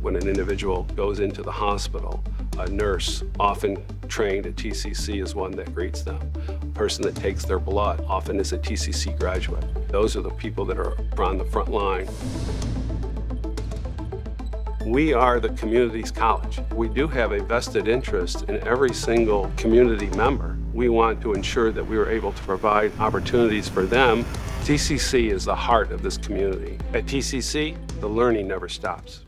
When an individual goes into the hospital, a nurse, often trained at TCC, is one that greets them. A person that takes their blood often is a TCC graduate. Those are the people that are on the front line. We are the community's college. We do have a vested interest in every single community member. We want to ensure that we are able to provide opportunities for them. TCC is the heart of this community. At TCC, the learning never stops.